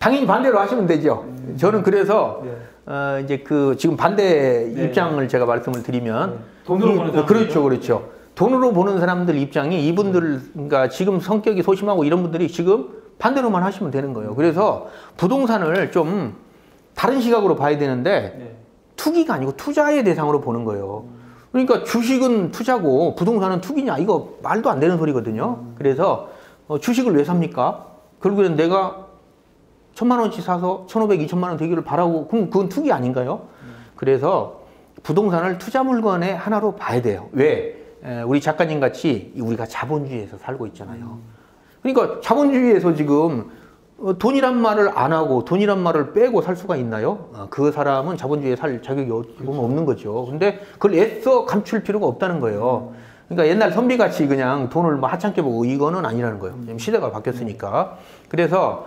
당연히 반대로 하시면 되죠. 음. 저는 그래서 네. 어, 이제 그 지금 반대 네. 입장을 제가 말씀을 드리면 네. 돈으로 이- 보는 사람들. 그렇죠, 그렇죠. 돈으로 보는 사람들 입장이 이분들 그러니까 지금 성격이 소심하고 이런 분들이 지금 반대로만 하시면 되는 거예요. 그래서 부동산을 좀 다른 시각으로 봐야 되는데 네. 투기가 아니고 투자의 대상으로 보는 거예요. 그러니까 주식은 투자고 부동산은 투기냐 이거 말도 안 되는 소리거든요. 그래서 어, 주식을 왜 삽니까? 결국에는 내가 천만 원치 사서 천오백, 이천만 원 되기를 바라고 그럼 그건 투기 아닌가요? 그래서 부동산을 투자 물건의 하나로 봐야 돼요. 왜? 에, 우리 작가님 같이 우리가 자본주의에서 살고 있잖아요. 그러니까 자본주의에서 지금 어, 돈이란 말을 안 하고 돈이란 말을 빼고 살 수가 있나요? 어, 그 사람은 자본주의에 살 자격이 어- 보면 없는 거죠. 근데 그걸 애써 감출 필요가 없다는 거예요. 그러니까 옛날 선비같이 그냥 돈을 뭐 하찮게 보고 이거는 아니라는 거예요. 시대가 바뀌었으니까. 그래서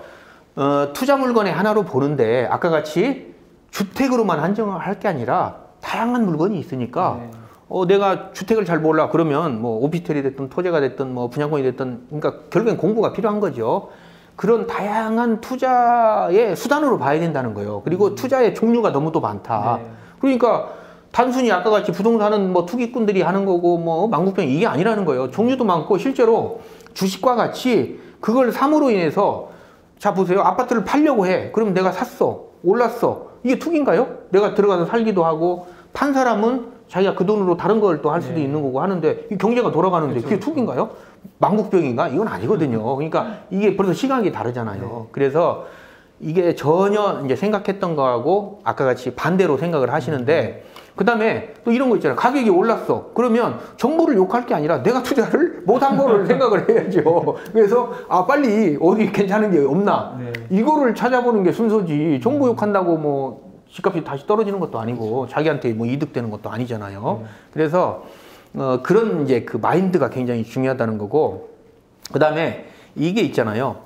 어, 투자 물건의 하나로 보는데 아까 같이 주택으로만 한정할 게 아니라 다양한 물건이 있으니까 네. 어, 내가 주택을 잘 몰라. 그러면 뭐 오피스텔이 됐든 토지가 됐든 뭐 분양권이 됐든 그러니까 결국엔 공부가 필요한 거죠. 그런 다양한 투자의 수단으로 봐야 된다는 거예요. 그리고 투자의 종류가 너무 또 많다. 네. 그러니까 단순히 아까 같이 부동산은 뭐 투기꾼들이 하는 거고 뭐 망국병 이게 아니라는 거예요. 종류도 많고 실제로 주식과 같이 그걸 삼으로 인해서 자 보세요. 아파트를 팔려고 해. 그럼 내가 샀어. 올랐어. 이게 투기인가요? 내가 들어가서 살기도 하고 판 사람은 자기가 그 돈으로 다른 걸 또 할 수도 네. 있는 거고 하는데 이 경제가 돌아가는데 그렇죠, 그게 투기인가요? 망국병인가? 이건 아니거든요. 그러니까 이게 벌써 시각이 다르잖아요. 네. 그래서 이게 전혀 이제 생각했던 거하고 아까 같이 반대로 생각을 하시는데 그 다음에 또 이런 거 있잖아요. 가격이 올랐어. 그러면 정부를 욕할 게 아니라 내가 투자를 못한 거를 생각을 해야죠. 그래서 아 빨리 어디 괜찮은 게 없나 네. 이거를 찾아보는 게 순서지. 정부 욕한다고 뭐 집값이 다시 떨어지는 것도 아니고 자기한테 뭐 이득되는 것도 아니잖아요. 네. 그래서 어, 그런 이제 그 마인드가 굉장히 중요하다는 거고 그 다음에 이게 있잖아요.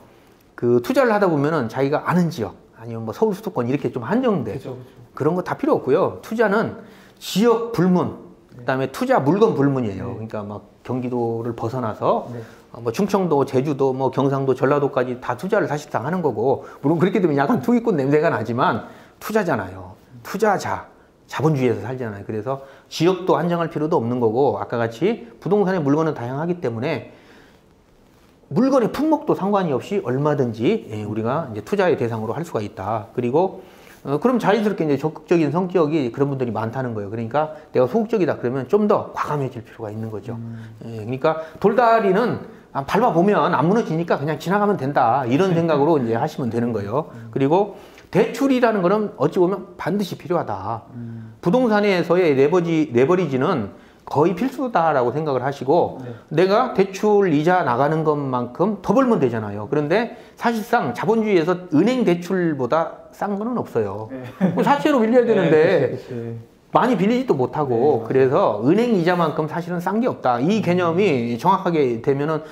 그 투자를 하다 보면은 자기가 아는 지역 아니면 뭐 서울 수도권 이렇게 좀 한정돼. 그렇죠, 그렇죠. 그런 거 다 필요 없고요. 투자는 지역 불문, 그다음에 투자 물건 불문이에요. 네. 그러니까 막 경기도를 벗어나서 네. 어, 뭐 충청도, 제주도, 뭐 경상도, 전라도까지 다 투자를 사실상 하는 거고 물론 그렇게 되면 약간 투기꾼 냄새가 나지만 투자잖아요. 투자자, 자본주의에서 살잖아요. 그래서 지역도 한정할 필요도 없는 거고 아까 같이 부동산의 물건은 다양하기 때문에 물건의 품목도 상관이 없이 얼마든지 예, 우리가 이제 투자의 대상으로 할 수가 있다. 그리고 어, 그럼 자연스럽게 이제 적극적인 성격이 그런 분들이 많다는 거예요. 그러니까 내가 소극적이다 그러면 좀 더 과감해질 필요가 있는 거죠. 예, 그러니까 돌다리는 아, 밟아보면 안 무너지니까 그냥 지나가면 된다. 이런 생각으로 이제 하시면 되는 거예요. 그리고 대출이라는 거는 어찌 보면 반드시 필요하다. 부동산에서의 레버지, 레버리지는 거의 필수다라고 생각을 하시고 네. 내가 대출 이자 나가는 것만큼 더 벌면 되잖아요. 그런데 사실상 자본주의에서 은행 대출보다 싼 거는 없어요. 네. 뭐 사채로 빌려야 되는데 그치, 그치. 많이 빌리지도 못하고 네, 그래서 은행 이자만큼 사실은 싼 게 없다. 이 개념이 정확하게 되면은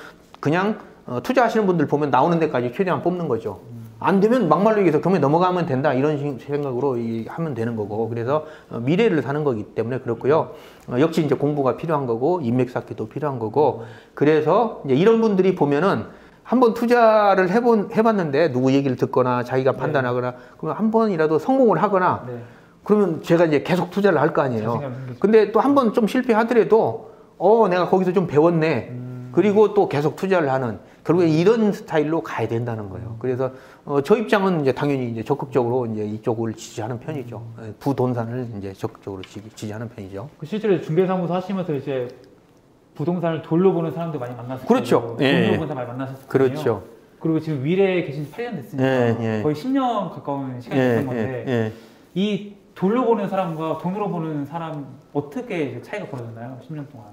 그냥 어, 투자하시는 분들 보면 나오는 데까지 최대한 뽑는 거죠. 안 되면 막말로 얘기해서 경매 넘어가면 된다 이런 식- 생각으로 이- 하면 되는 거고 그래서 어, 미래를 사는 거기 때문에 그렇고요. 어, 역시 이제 공부가 필요한 거고 인맥 쌓기도 필요한 거고 그래서 이제 이런 분들이 보면은 한번 투자를 해본 해봤는데 누구 얘기를 듣거나 자기가 판단하거나 그러면 한 번이라도 성공을 하거나 네. 그러면 제가 이제 계속 투자를 할 거 아니에요. 근데 또 한 번 좀 실패하더라도 어 내가 거기서 좀 배웠네. 음. 그리고 또 계속 투자를 하는 결국에 이런 스타일로 가야 된다는 거예요. 그래서 어, 저 입장은 이제 당연히 이제 적극적으로 이제 이쪽을 지지하는 편이죠. 예, 부동산을 이제 적극적으로 지, 지지하는 편이죠. 그 실제로 중개사무소 하시면서 이제 부동산을 돌로 보는 사람도 많이 만났을 그렇죠. 예, 돈으로 예. 보는 사람 많이 거예요. 그렇죠. 그리고 지금 위례에 계신 지 8년 됐으니까 예, 예. 거의 10년 가까운 시간이 예, 건데 예, 예. 이 돌로 보는 사람과 돈으로 보는 사람 어떻게 차이가 벌어졌나요? 10년 동안.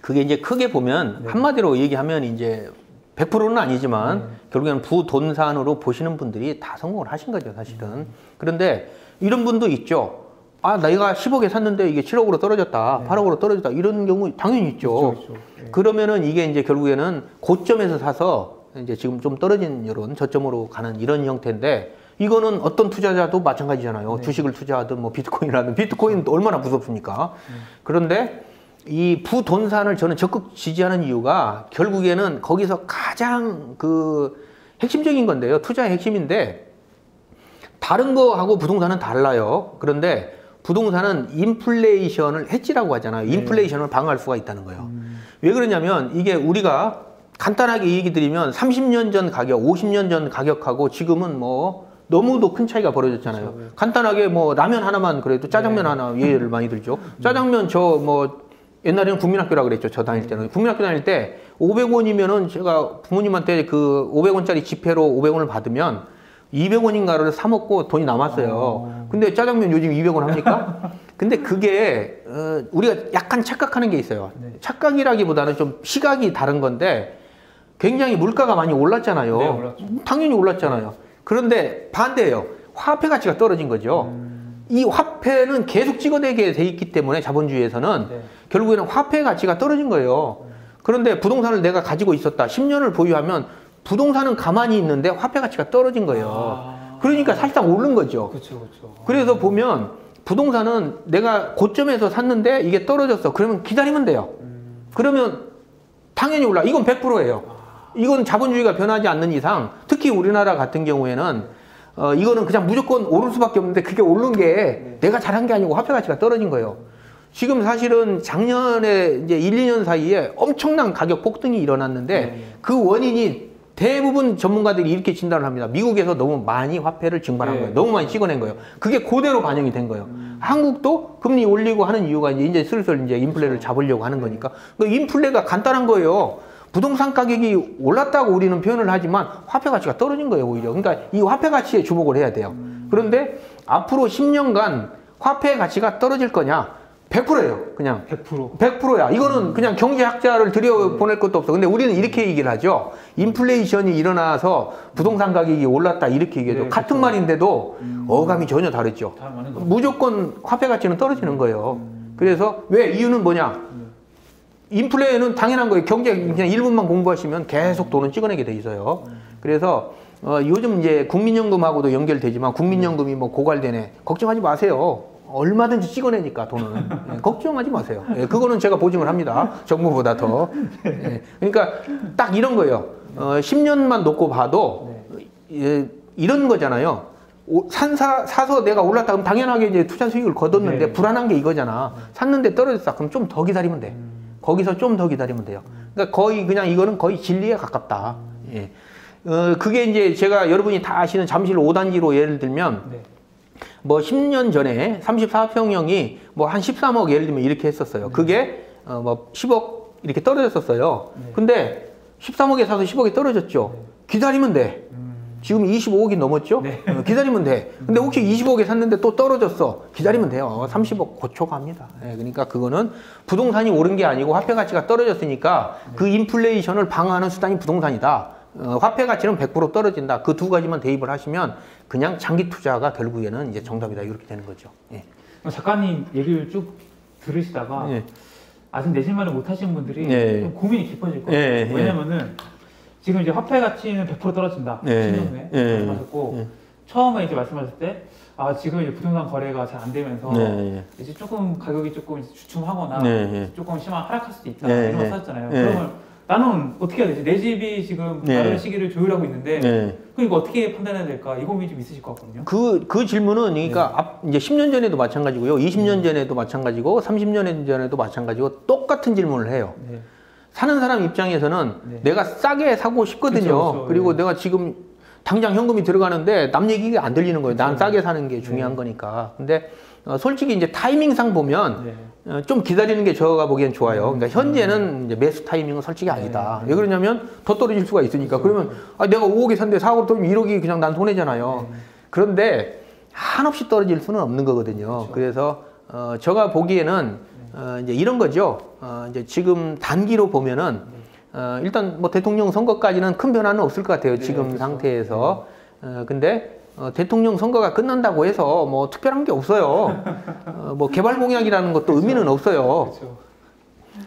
그게 이제 크게 보면 네. 한마디로 얘기하면 이제 100%는 아니지만 네. 결국에는 부돈산으로 보시는 분들이 다 성공을 하신 거죠, 사실은. 그런데 이런 분도 있죠. 아, 내가 10억에 샀는데 이게 7억으로 떨어졌다, 네. 8억으로 떨어졌다. 이런 경우 당연히 있죠. 그렇죠, 그렇죠. 예. 그러면은 이게 이제 결국에는 고점에서 사서 이제 지금 좀 떨어진 이런 저점으로 가는 이런 형태인데 이거는 어떤 투자자도 마찬가지잖아요. 네. 주식을 투자하든 뭐 비트코인을 하든 비트코인 도 얼마나 무섭습니까? 네. 그런데 이 부돈산을 저는 적극 지지하는 이유가 결국에는 거기서 가장 그 핵심적인 건데요. 투자의 핵심인데 다른 거하고 부동산은 달라요. 그런데 부동산은 인플레이션을 해지라고 하잖아요. 네. 인플레이션을 방어할 수가 있다는 거예요. 왜 그러냐면 이게 우리가 간단하게 얘기 드리면 30년 전 가격, 50년 전 가격하고 지금은 뭐 너무도 큰 차이가 벌어졌잖아요. 그렇죠. 간단하게 뭐 라면 하나만 그래도 짜장면 네. 하나 예를 많이 들죠. 짜장면 저 뭐 옛날에는 국민학교라 그랬죠. 저 다닐 때는. 국민학교 다닐 때 500원이면은 제가 부모님한테 그 500원짜리 지폐로 500원을 받으면 200원인가를 사 먹고 돈이 남았어요. 어. 근데 짜장면 요즘 200원 합니까? 근데 그게 어, 우리가 약간 착각하는 게 있어요. 네. 착각이라기보다는 좀 시각이 다른 건데 굉장히 물가가 많이 올랐잖아요. 네, 올랐죠. 당연히 올랐잖아요. 그런데 반대예요. 화폐 가치가 떨어진 거죠. 음, 이 화폐는 계속 찍어내게 돼 있기 때문에 자본주의에서는 네. 결국에는 화폐 가치가 떨어진 거예요. 그런데 부동산을 내가 가지고 있었다. 10년을 보유하면 부동산은 가만히 있는데 화폐 가치가 떨어진 거예요. 아. 그러니까 사실상 오른 거죠. 그렇죠, 그렇죠. 그래서 보면 부동산은 내가 고점에서 샀는데 이게 떨어졌어. 그러면 기다리면 돼요. 음, 그러면 당연히 올라. 이건 100%예요. 이건 자본주의가 변하지 않는 이상, 특히 우리나라 같은 경우에는 어, 이거는 그냥 무조건 오를 수밖에 없는데 그게 오른 게 내가 잘한 게 아니고 화폐 가치가 떨어진 거예요. 지금 사실은 작년에 이제 1, 2년 사이에 엄청난 가격 폭등이 일어났는데 네. 그 원인이 대부분 전문가들이 이렇게 진단을 합니다. 미국에서 너무 많이 화폐를 증발한 네. 거예요. 너무 많이 찍어낸 거예요. 그게 그대로 반영이 된 거예요. 한국도 금리 올리고 하는 이유가 이제, 이제 슬슬 이제 인플레를 잡으려고 하는 거니까. 그 인플레가 간단한 거예요. 부동산 가격이 올랐다고 우리는 표현을 하지만 화폐 가치가 떨어진 거예요, 오히려. 그러니까 이 화폐 가치에 주목을 해야 돼요. 그런데 앞으로 10년간 화폐 가치가 떨어질 거냐? 100%예요, 그냥. 100%. 100%야. 이거는 그냥 경제학자를 들여보낼 것도 없어. 근데 우리는 이렇게 얘기를 하죠. 인플레이션이 일어나서 부동산 가격이 올랐다. 이렇게 얘기해도 네, 같은 그렇죠. 말인데도 어감이 전혀 다르죠. 무조건 화폐 가치는 떨어지는 거예요. 그래서 왜 이유는 뭐냐? 인플레는 당연한 거예요. 경제 그냥 1분만 공부하시면 계속 돈은 찍어내게 돼 있어요. 그래서 어, 요즘 이제 국민연금하고도 연결되지만 국민연금이 뭐 고갈되네. 걱정하지 마세요. 얼마든지 찍어내니까 돈은 예, 걱정하지 마세요. 예, 그거는 제가 보증을 합니다. 정부보다 더. 예, 그러니까 딱 이런 거예요. 어, 10년만 놓고 봐도 예, 이런 거잖아요. 오- 산사 사서 내가 올랐다 그럼 당연하게 이제 투자 수익을 거뒀는데 네. 불안한 게 이거잖아. 샀는데 떨어졌다 그럼 좀 더 기다리면 돼. 거기서 좀 더 기다리면 돼요. 그러니까 거의 그냥 이거는 거의 진리에 가깝다. 예. 어, 그게 이제 제가 여러분이 다 아시는 잠실 5단지로 예를 들면 네. 뭐 10년 전에 34평형이 뭐 한 13억 예를 들면 이렇게 했었어요. 그게 어, 뭐 10억 이렇게 떨어졌었어요. 네. 근데 13억에 사서 10억에 떨어졌죠. 기다리면 돼. 음, 지금 25억이 넘었죠? 네. 어, 기다리면 돼. 근데 혹시 25억에 샀는데 또 떨어졌어. 기다리면 돼요. 30억 고초 갑니다. 예, 그러니까 그거는 부동산이 오른 게 아니고 화폐 가치가 떨어졌으니까 그 인플레이션을 방어하는 수단이 부동산이다. 어, 화폐 가치는 100% 떨어진다. 그 두 가지만 대입을 하시면 그냥 장기 투자가 결국에는 이제 정답이다. 이렇게 되는 거죠. 예. 작가님 얘기를 쭉 들으시다가 예. 아직 내실만을 못 하시는 분들이 예. 좀 고민이 깊어질 거예요. 예, 예. 왜냐면은 지금 이제 화폐 가치는 100% 떨어진다. 예, 10년 후에 예. 말씀하셨고 예. 처음에 이제 말씀하셨을 때 아, 지금 이제 부동산 거래가 잘 안 되면서 네, 이제 조금 가격이 조금 주춤하거나 네, 네. 조금 심한 하락할 수도 있다 네, 이런 네. 거 하셨잖아요. 네. 그러면 나는 어떻게 해야 되지? 내 집이 지금 네. 마련 시기를 조율하고 있는데 예. 이거 어떻게 판단해야 될까? 이 고민이 좀 있으실 것 같거든요. 그, 그 질문은, 그러니까, 앞, 이제 10년 전에도 마찬가지고요. 20년 전에도 마찬가지고, 30년 전에도 마찬가지고, 똑같은 질문을 해요. 네. 사는 사람 입장에서는 네. 내가 싸게 사고 싶거든요. 그쵸, 그쵸. 그리고 네. 내가 지금 당장 현금이 들어가는데 남 얘기가 안 들리는 거예요. 난 싸게 사는 게 중요한 네. 거니까. 근데 어, 솔직히 이제 타이밍상 보면 네. 어, 좀 기다리는 게 저가 보기엔 좋아요. 그러니까 현재는 이제 매수 타이밍은 솔직히 아니다. 네. 왜 그러냐면 더 떨어질 수가 있으니까. 그러면 아, 내가 5억에 샀는데 4억으로 떨어지면 1억이 그냥 난 손해잖아요. 네. 그런데 한없이 떨어질 수는 없는 거거든요. 그래서 어, 제가 보기에는 어, 이제 이런 거죠. 어, 이제 지금 단기로 보면은 어, 일단 뭐 대통령 선거까지는 큰 변화는 없을 것 같아요. 네, 지금 그렇죠. 상태에서. 어, 근데 어, 대통령 선거가 끝난다고 해서 뭐 특별한 게 없어요. 어, 뭐 개발 공약이라는 것도 의미는 없어요. 그렇죠.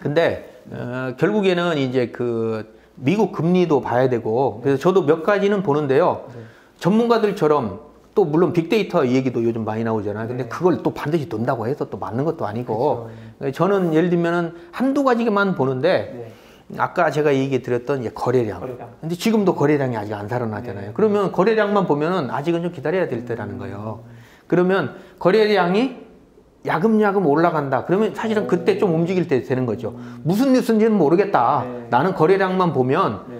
근데 어, 결국에는 이제 그 미국 금리도 봐야 되고 그래서 저도 몇 가지는 보는데요. 네. 전문가들처럼 또 물론 빅데이터 얘기도 요즘 많이 나오잖아요. 근데 네. 그걸 또 반드시 돈다고 해서 또 맞는 것도 아니고 그렇죠. 저는 예를 들면은 한두 가지만 보는데 네. 아까 제가 얘기 드렸던 거래량. 거래량. 근데 지금도 거래량이 아직 안 살아나잖아요. 네. 그러면 거래량만 보면은 아직은 좀 기다려야 될 때라는 거예요. 그러면 거래량이 야금야금 올라간다. 그러면 사실은 그때 좀 움직일 때 되는 거죠. 무슨 뉴스인지는 모르겠다. 네. 나는 거래량만 보면 네.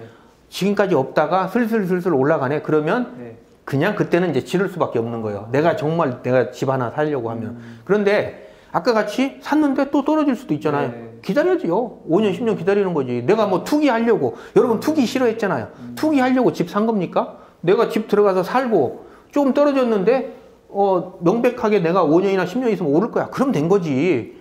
지금까지 없다가 슬슬슬슬 올라가네. 그러면 네. 그냥 그때는 이제 지를 수밖에 없는 거예요. 내가 정말 내가 집 하나 살려고 하면. 그런데 아까 같이 샀는데 또 떨어질 수도 있잖아요. 네. 기다려야죠. 5년, 10년 기다리는 거지. 내가 뭐 투기 하려고. 여러분 투기 싫어했잖아요. 투기 하려고 집 산 겁니까? 내가 집 들어가서 살고 조금 떨어졌는데 어, 명백하게 내가 5년이나 10년 있으면 오를 거야. 그럼 된 거지.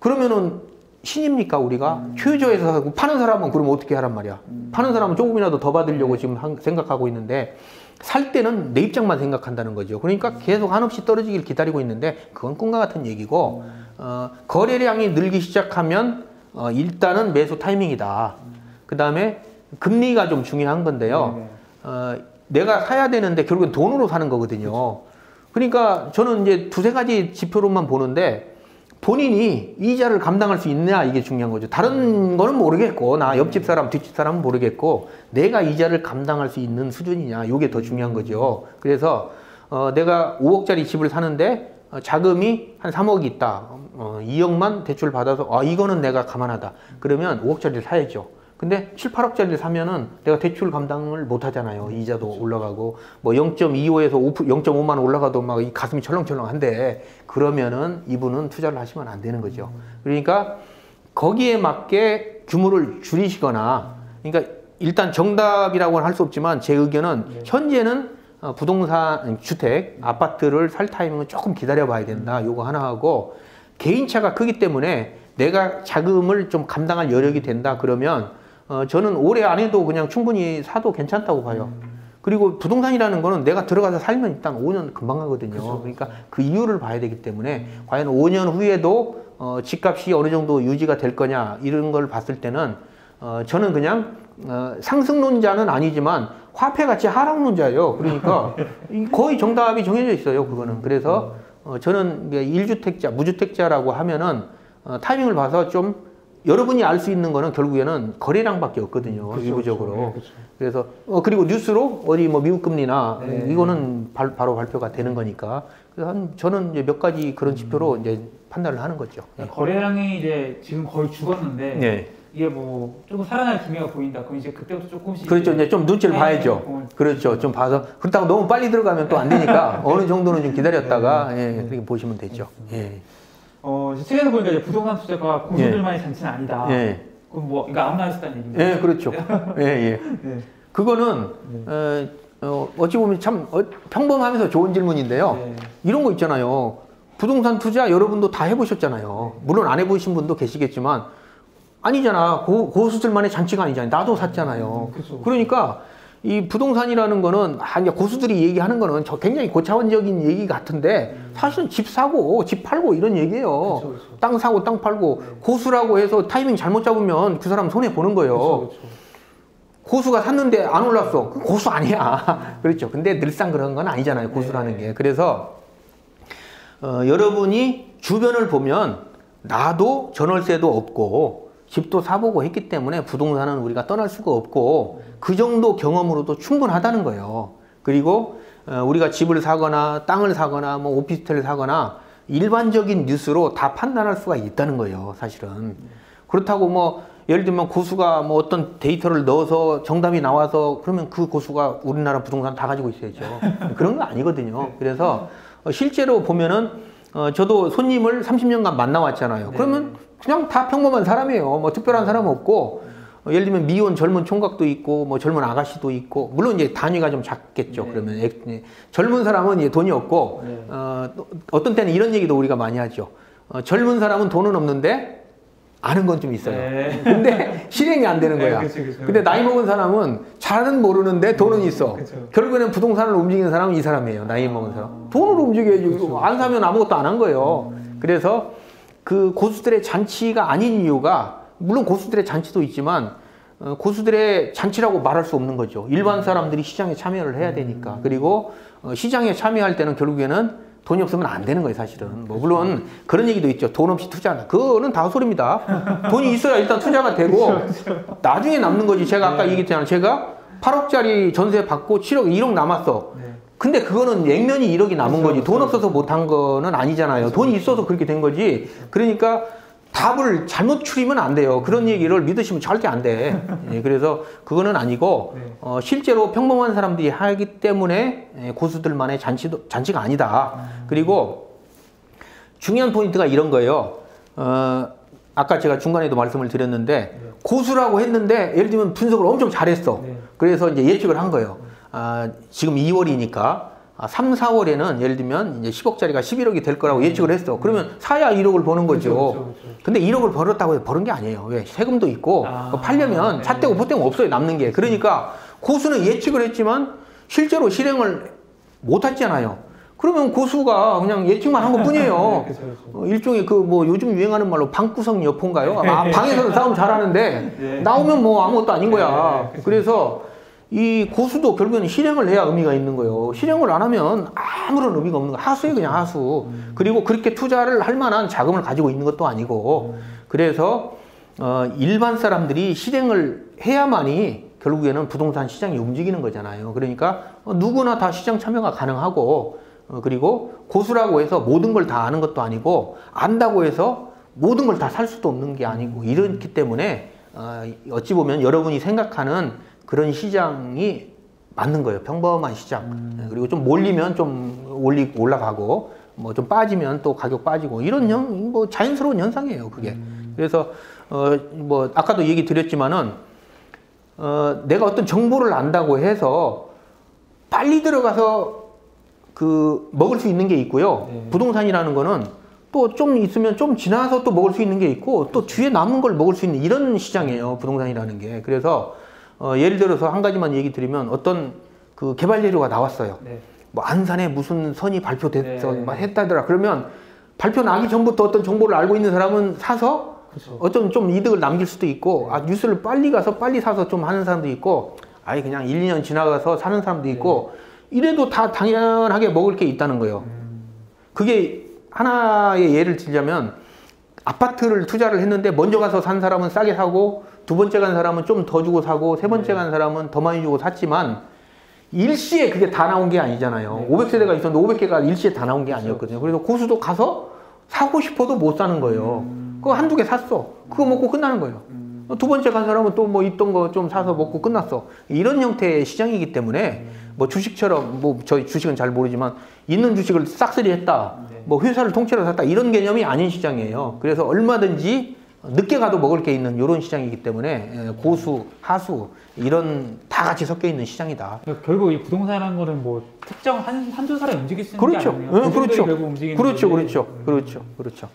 그러면은 신입니까 우리가 최저에서 사고 파는 사람은 그럼 어떻게 하란 말이야 파는 사람은 조금이라도 더 받으려고 지금 한- 생각하고 있는데 살 때는 내 입장만 생각한다는 거죠. 그러니까 계속 한없이 떨어지길 기다리고 있는데 그건 꿈과 같은 얘기고 어, 거래량이 늘기 시작하면 어, 일단은 매수 타이밍이다. 그 다음에 금리가 좀 중요한 건데요. 네. 어, 내가 사야 되는데 결국엔 돈으로 사는 거거든요. 그러니까 저는 이제 두세 가지 지표로만 보는데 본인이 이자를 감당할 수 있냐 이게 중요한 거죠. 다른 거는 모르겠고 나 옆집 사람 뒷집 사람은 모르겠고 내가 이자를 감당할 수 있는 수준이냐 이게 더 중요한 거죠. 그래서 어, 내가 5억짜리 집을 사는데 어, 자금이 한 3억이 있다. 어, 2억만 대출 받아서 아 이거는 내가 감안하다. 그러면 5억짜리를 사야죠. 근데 7, 8억짜리를 사면은 내가 대출 감당을 못 하잖아요. 이자도 올라가고 뭐 0.25에서 5, 0.5만 올라가도 막 이 가슴이 철렁철렁한데 그러면은 이분은 투자를 하시면 안 되는 거죠. 그러니까 거기에 맞게 규모를 줄이시거나 그러니까 일단 정답이라고는 할 수 없지만 제 의견은 현재는 어, 부동산 주택 아파트를 살 타이밍은 조금 기다려 봐야 된다. 요거 하나 하고 개인차가 크기 때문에 내가 자금을 좀 감당할 여력이 된다 그러면 어, 저는 올해 안에도 그냥 충분히 사도 괜찮다고 봐요. 그리고 부동산이라는 거는 내가 들어가서 살면 일단 5년 금방 가거든요. 그러니까 그 이유를 봐야 되기 때문에 과연 5년 후에도 어, 집값이 어느 정도 유지가 될 거냐 이런 걸 봤을 때는 어, 저는 그냥 어, 상승론자는 아니지만 화폐 가치 하락론자예요. 그러니까 이 거의 정답이 정해져 있어요. 그거는 그래서 어, 저는 이게 1주택자, 무주택자라고 하면은 어, 타이밍을 봐서 좀 여러분이 알 수 있는 거는 결국에는 거래량밖에 없거든요. 그렇죠, 일부적으로. 그렇죠. 네, 그렇죠. 그래서 어, 그리고 뉴스로 어디 뭐 미국 금리나 네. 이거는 발- 바로 발표가 되는 거니까 그래서 한 저는 이제 몇 가지 그런 음. 지표로 이제 판단을 하는 거죠. 네. 거래량이 이제 지금 거의 죽었는데 네. 이게 뭐 조금 살아날 기미가 보인다. 그럼 이제 그때부터 조금씩 그렇죠. 이제 좀 눈치를 네, 봐야죠. 어, 그렇죠. 좀 봐서 그렇다고 너무 빨리 들어가면 또 안 되니까 어느 정도는 좀 기다렸다가 예, 그렇게 보시면 되죠. 예. 어, 이제 책에서 보니까 이제 부동산 투자가 고수들만의 잔치는 아니다. 예. 그럼 뭐 이거 아무나 할 수 있다는 얘기인가요? 예, 그렇죠. 예, 예. 네. 그거는 어, 어, 어찌 보면 참 어, 평범하면서 좋은 질문인데요. 네. 이런 거 있잖아요. 부동산 투자 여러분도 다 해보셨잖아요. 물론 안 해보신 분도 계시겠지만 아니잖아. 고, 고수들만의 잔치가 아니잖아요. 나도 샀잖아요. 그렇죠. 그러니까 이 부동산이라는 거는 아, 이제 고수들이 얘기하는 거는 저 굉장히 고차원적인 얘기 같은데 사실은 집 사고 집 팔고 이런 얘기예요. 그렇죠, 그렇죠. 땅 사고 땅 팔고 고수라고 해서 타이밍 잘못 잡으면 그 사람 손해 보는 거예요. 그렇죠. 고수가 샀는데 안 올랐어. 그 고수 아니야. 그렇죠. 근데 늘상 그런 건 아니잖아요. 고수라는 게. 그래서 어, 여러분이 주변을 보면 나도 전월세도 없고 집도 사보고 했기 때문에 부동산은 우리가 떠날 수가 없고 그 정도 경험으로도 충분하다는 거예요. 그리고 어, 우리가 집을 사거나 땅을 사거나 뭐 오피스텔을 사거나 일반적인 뉴스로 다 판단할 수가 있다는 거예요. 사실은. 그렇다고 뭐 예를 들면 고수가 뭐 어떤 데이터를 넣어서 정답이 나와서 그러면 그 고수가 우리나라 부동산 다 가지고 있어야죠. 그런 거 아니거든요. 그래서 어, 실제로 보면은 어, 저도 손님을 30년간 만나왔잖아요. 그러면 그냥 다 평범한 사람이에요. 뭐 특별한 사람 없고 어, 예를 들면 미혼 젊은 총각도 있고 뭐 젊은 아가씨도 있고 물론 이제 단위가 좀 작겠죠. 그러면 액- 예. 젊은 사람은 이제 돈이 없고 네. 어, 또 어떤 때는 이런 얘기도 우리가 많이 하죠. 어, 젊은 사람은 돈은 없는데 아는 건 좀 있어요. 네. 근데 실행이 안 되는 네, 거야. 그쵸, 그쵸. 근데 나이 먹은 사람은 잘은 모르는데 돈은 있어. 그쵸. 결국에는 부동산을 움직이는 사람은 이 사람이에요. 나이 먹은 사람. 돈으로 움직여야지. 안 사면 아무것도 안 한 거예요. 그래서 그 고수들의 잔치가 아닌 이유가 물론 고수들의 잔치도 있지만 어, 고수들의 잔치라고 말할 수 없는 거죠. 일반 사람들이 시장에 참여를 해야 되니까. 그리고 어, 시장에 참여할 때는 결국에는 돈이 없으면 안 되는 거예요, 사실은. 뭐 물론 그런 얘기도 있죠. 돈 없이 투자한다. 그거는 다 소리입니다. 돈이 있어야 일단 투자가 되고 나중에 남는 거지. 제가 아까 네. 얘기했잖아요. 제가 8억짜리 전세 받고 7억, 1억 남았어. 네. 근데 그거는 액면이 1억이 남은 그렇죠, 거지. 돈 그렇죠. 없어서 못한 거는 아니잖아요. 돈이 있어서 그렇게 된 거지. 그러니까 답을 잘못 추리면 안 돼요. 그런 얘기를 믿으시면 절대 안 돼. 예, 그래서 그거는 아니고 네. 어, 실제로 평범한 사람들이 하기 때문에 예, 고수들만의 잔치도, 잔치가 아니다. 그리고 중요한 포인트가 이런 거예요. 어, 아까 제가 중간에도 말씀을 드렸는데 고수라고 했는데 예를 들면 분석을 엄청 잘했어. 네. 그래서 이제 예측을 한 거예요. 아, 지금 2월이니까 아, 3, 4월에는 예를 들면 이제 10억짜리가 11억이 될 거라고 예측을 했어. 그러면 사야 1억을 버는 거죠. 그렇죠, 그렇죠, 그렇죠. 근데 1억을 벌었다고 해서 버는 게 아니에요. 왜? 세금도 있고 아, 팔려면 네. 잣대고 보태고 없어요. 남는 게. 그러니까 고수는 예측을 했지만 실제로 실행을 못 했잖아요. 그러면 고수가 그냥 예측만 한 것 뿐이에요. 그렇죠, 그렇죠. 어, 일종의 그 뭐 요즘 유행하는 말로 방구석 여포인가요? 아, 방에서는 싸움 잘하는데 네. 나오면 뭐 아무것도 아닌 거야. 네, 그렇죠. 그래서 이 고수도 결국에는 실행을 해야 의미가 있는 거예요. 실행을 안 하면 아무런 의미가 없는 거. 하수에 그냥 하수. 그리고 그렇게 투자를 할 만한 자금을 가지고 있는 것도 아니고. 그래서 어, 일반 사람들이 실행을 해야만이 결국에는 부동산 시장이 움직이는 거잖아요. 그러니까 어, 누구나 다 시장 참여가 가능하고 어, 그리고 고수라고 해서 모든 걸 다 아는 것도 아니고 안다고 해서 모든 걸 다 살 수도 없는 게 아니고 이렇기 때문에 어, 어찌 보면 여러분이 생각하는 그런 시장이 맞는 거예요. 평범한 시장. 예, 그리고 좀 몰리면 좀 올리 올라가고 뭐 좀 빠지면 또 가격 빠지고 이런 형, 뭐 자연스러운 현상이에요. 그게. 그래서 어 뭐 아까도 얘기 드렸지만은 어 내가 어떤 정보를 안다고 해서 빨리 들어가서 그 먹을 수 있는 게 있고요. 네. 부동산이라는 거는 또 좀 있으면 좀 지나서 또 먹을 수 있는 게 있고 또 뒤에 남은 걸 먹을 수 있는 이런 시장이에요. 부동산이라는 게. 그래서 어, 예를 들어서 한 가지만 얘기 드리면 어떤 그 개발 재료가 나왔어요. 네. 뭐 안산에 무슨 선이 발표됐어 네. 막 했다더라. 그러면 발표 나기 전부터 어떤 정보를 알고 있는 사람은 사서 그렇죠. 어쩜 좀 이득을 남길 수도 있고 아 뉴스를 빨리 가서 빨리 사서 좀 하는 사람도 있고 아예 그냥 1, 2년 지나가서 사는 사람도 있고 이래도 다 당연하게 먹을 게 있다는 거예요. 그게 하나의 예를 들자면 아파트를 투자를 했는데 먼저 가서 산 사람은 싸게 사고 두 번째 간 사람은 좀 더 주고 사고 세 번째 간 사람은 더 많이 주고 샀지만 일시에 그게 다 나온 게 아니잖아요. 네, 500세대가 있었는데 500개가 일시에 다 나온 게 아니었거든요. 그래서 고수도 가서 사고 싶어도 못 사는 거예요. 그거 한두 개 샀어. 그거 먹고 끝나는 거예요. 두 번째 간 사람은 또 뭐 있던 거 좀 사서 먹고 끝났어. 이런 형태의 시장이기 때문에 뭐 주식처럼 뭐 저희 주식은 잘 모르지만 있는 주식을 싹쓸이 했다. 네. 뭐 회사를 통째로 샀다. 이런 개념이 아닌 시장이에요. 그래서 얼마든지 늦게 가도 먹을 게 있는 이런 시장이기 때문에 예, 고수, 하수 이런 다 같이 섞여 있는 시장이다. 그러니까 결국 이 부동산이라는 거는 뭐 특정 한 한두 사람이 움직일 수 있는 그렇죠. 게 아니에요. 예, 대중들이 그렇죠. 결국 움직이는 그렇죠, 거지. 그렇죠, 그렇죠, 그렇죠.